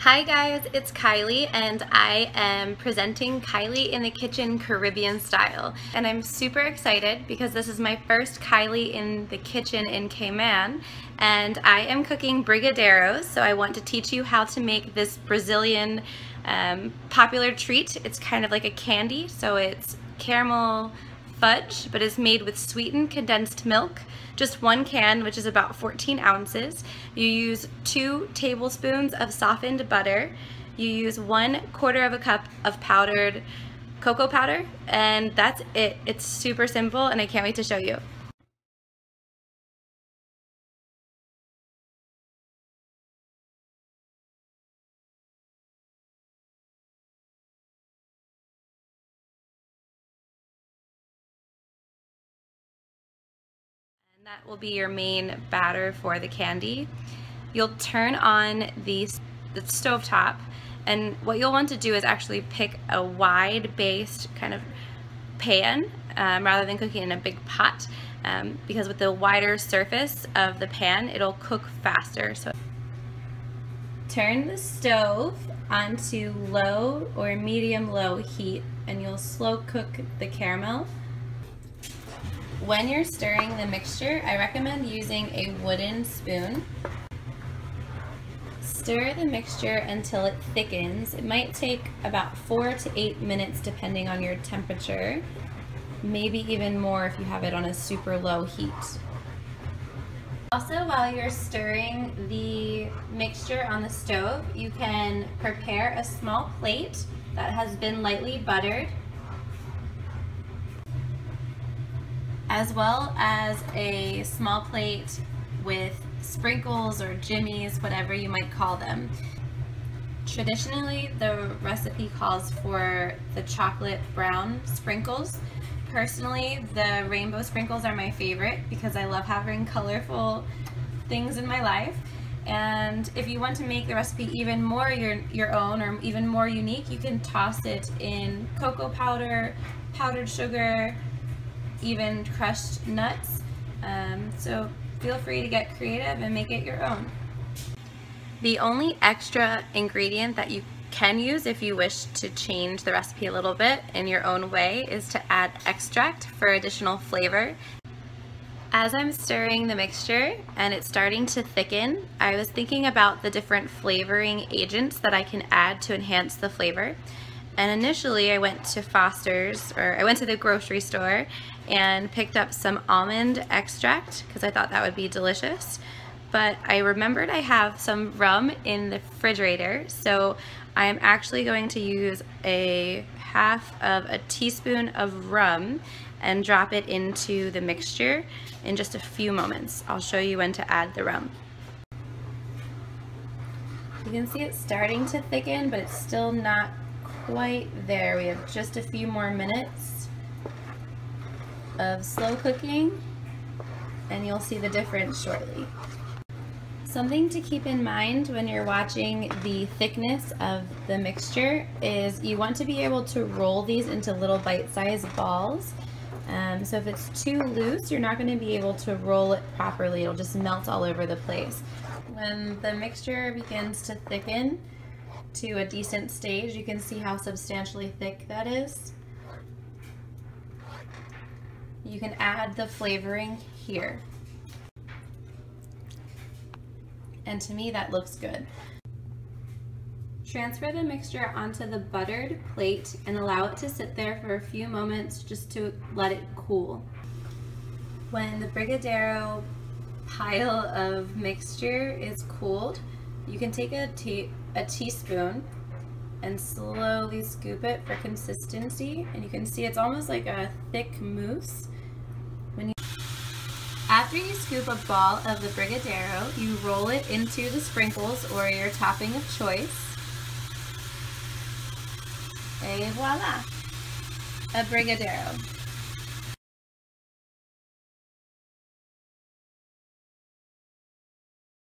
Hi guys, it's Kylie and I am presenting Kylie in the Kitchen Caribbean style. And I'm super excited because this is my first Kylie in the kitchen in Cayman and I am cooking brigadeiros. So I want to teach you how to make this Brazilian um, popular treat. It's kind of like a candy, so it's caramel fudge, but is made with sweetened condensed milk. Just one can, which is about 14 ounces. You use two tablespoons of softened butter. You use one quarter of a cup of powdered cocoa powder, and that's it. It's super simple, and I can't wait to show you. That will be your main batter for the candy. You'll turn on the, the stove top and what you'll want to do is actually pick a wide based kind of pan um, rather than cooking in a big pot um, because with the wider surface of the pan it'll cook faster. So turn the stove onto low or medium low heat and you'll slow cook the caramel when you're stirring the mixture, I recommend using a wooden spoon. Stir the mixture until it thickens. It might take about four to eight minutes depending on your temperature, maybe even more if you have it on a super low heat. Also, while you're stirring the mixture on the stove, you can prepare a small plate that has been lightly buttered as well as a small plate with sprinkles or jimmies, whatever you might call them. Traditionally, the recipe calls for the chocolate brown sprinkles. Personally, the rainbow sprinkles are my favorite because I love having colorful things in my life. And if you want to make the recipe even more your, your own or even more unique, you can toss it in cocoa powder, powdered sugar, even crushed nuts. Um, so feel free to get creative and make it your own. The only extra ingredient that you can use if you wish to change the recipe a little bit in your own way is to add extract for additional flavor. As I'm stirring the mixture and it's starting to thicken, I was thinking about the different flavoring agents that I can add to enhance the flavor. And initially I went to Foster's, or I went to the grocery store and picked up some almond extract because I thought that would be delicious. But I remembered I have some rum in the refrigerator, so I'm actually going to use a half of a teaspoon of rum and drop it into the mixture in just a few moments. I'll show you when to add the rum. You can see it's starting to thicken, but it's still not quite there. We have just a few more minutes of slow cooking and you'll see the difference shortly. Something to keep in mind when you're watching the thickness of the mixture is you want to be able to roll these into little bite-sized balls. Um, so if it's too loose, you're not going to be able to roll it properly. It'll just melt all over the place. When the mixture begins to thicken, to a decent stage. You can see how substantially thick that is. You can add the flavoring here. And to me that looks good. Transfer the mixture onto the buttered plate and allow it to sit there for a few moments just to let it cool. When the Brigadeiro pile of mixture is cooled, you can take a, tea, a teaspoon and slowly scoop it for consistency. And you can see it's almost like a thick mousse. When you After you scoop a ball of the Brigadeiro, you roll it into the sprinkles or your topping of choice. Et voila! A Brigadeiro.